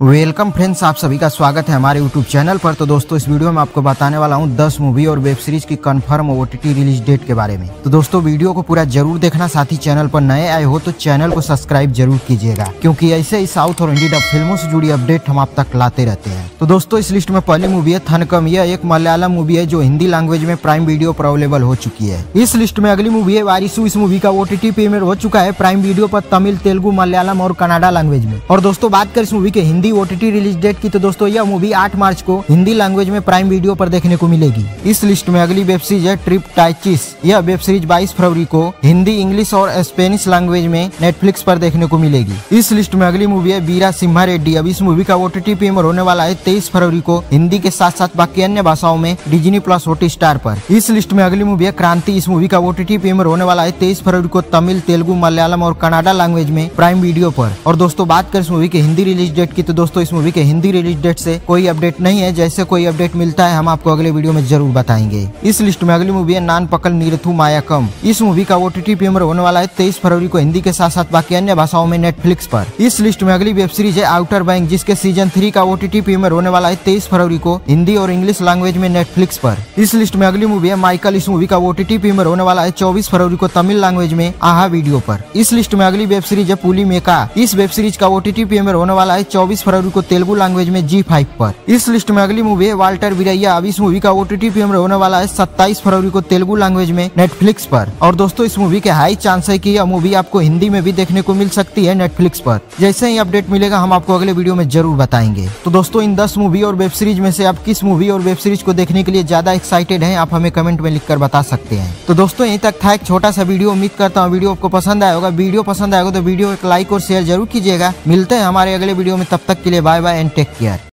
Welcome friends, आप सभी का स्वागत है हमारे यूट्यूब चैनल पर। तो दोस्तों, इस वीडियो में आपको बताने वाला हूँ 10 मूवी और वेब सीरीज़ की कंफर्म ओटीटी रिलीज़ डेट के बारे में। तो दोस्तों, वीडियो को पूरा ज़रूर देखना, साथ ही चैनल पर नए आए हो तो चैनल को सब्सक्राइब ज़रूर कीजिएगा, क्योंकि ऐसे ही साउथ और इंडियन फ़िल्मों से जुड़ी अपडेट हम आप तक लाते रहते हैं। तो दोस्तों, इस लिस्ट में पहली मूवी है थनकम यह एक मलयालम मूवी है जो हिंदी लैंग्वेज में प्राइम वीडियो पर अवेलेबल हो चुकी है। इस लिस्ट में अगली मूवी है वारिसु। इस मूवी का ओटीटी पेमेंट हो चुका है। प्राइम वीडियो पर तमिल, तेलुगु, मलयालम और कनाडा लैंग्वेज में। और दोस्तों, बात कर इस मूवी के हिंदी ओटीटी रिलीज़ डेट की तो दोस्तों, यह मूवी 8 मार्च को हिंदी लैंग्वेज में प्राइम वीडियो पर देखने को मिलेगी। इस लिस्ट में अगली वेब सीरीज़ है ट्रिप टाइचिस यह वेब सीरीज़ 22 फरवरी को हिंदी, इंग्लिश और स्पेनिश लैंग्वेज में नेटफ्लिक्स पर देखने को मिलेगी। इस लिस्ट में अगली मूवी है बीरा सिम्हा रेड्डी। अब इस मूवी का ओटीटी पेमर होने वाला है तेईस फरवरी को हिंदी के साथ साथ बाकी अन्य भाषाओं में डिजनी प्लस ओटी स्टार पर। इस लिस्ट में अगली मूवी है क्रांति। इस मूवी का ओटीटी पेमर होने वाला है तेईस फरवरी को तमिल, तेलुगु, मलयालम और कनाडा लैंग्वेज में प्राइम वीडियो पर। और दोस्तों, बात करें इस मूवी के हिंदी रिलीज़ डेट की तो दोस्तों, इस मूवी के हिंदी रिलीज़ डेट से कोई अपडेट नहीं है। जैसे कोई अपडेट मिलता है, हम आपको अगले वीडियो में ज़रूर बताएँगे। इस लिस्ट में अगली मूवी है, नान पकल निरथु माया कम इस मूवी का ओटीटी पेमर होने वाला है, तेईस फरवरी को हिंदी के साथ साथ बाकी अन्य भाषाओं में नेटफ्लिक्स पर। इस लिस्ट में अगली वेब सीरीज़ है आउटर बैंक जिसके सीज़न थ्री का ओ टी पेमर होने वाला है, तेईस फरवरी को हिंदी और इंग्लिश लैंग्वेज में नेटफ्लिक्स पर। इस लिस्ट में अगली मूवी है माइकल इस मूवी का ओ टी पेमर होने वाला है, चौबीस फरवरी को तमिल लैंग्वेज में आहा वीडियो पर। इस लिस्ट में अगली वेब सीरीज़ है पुली मेका इस वेब सीरीज़ का ओ टी पेमर होने वाला है, चौबीस फरवरी को तेलुगु लैंग्वेज में जी फाइव पर। इस लिस्ट में अगली मूवी है वाल्टर बिरैया अब इस मूवी का ओ टी पेमर होने वाला है सत्ताईस फरवरी को तेलुगु लैंग्वेज में नेटफ्लिक्स पर। और दोस्तों, इस मूवी के हाई चांस है कि यह मूवी आपको हिंदी में भी देखने को मिल सकती है नेटफ्लिक्स पर। जैसे ही अपडेट मिलेगा, हम आपको अगले वीडियो में ज़रूर बताएँगे। तो दोस्तों, इन दस मूवी और वेब सीरीज़ में से आप किस मूवी और वेब सीरीज़ को देखने के लिए ज़्यादा एक्साइटेड हैं, आप हमें कमेंट में लिखकर बता सकते हैं। तो दोस्तों, यहीं तक था एक छोटा सा वीडियो उम्मीद करता हूँ वीडियो आपको पसंद आया होगा। वीडियो पसंद आएगा तो वीडियो एक लाइक और शेयर ज़रूर कीजिएगा। मिलते हैं हमारे अगले वीडियो में। तब तक के लिए bye bye and take care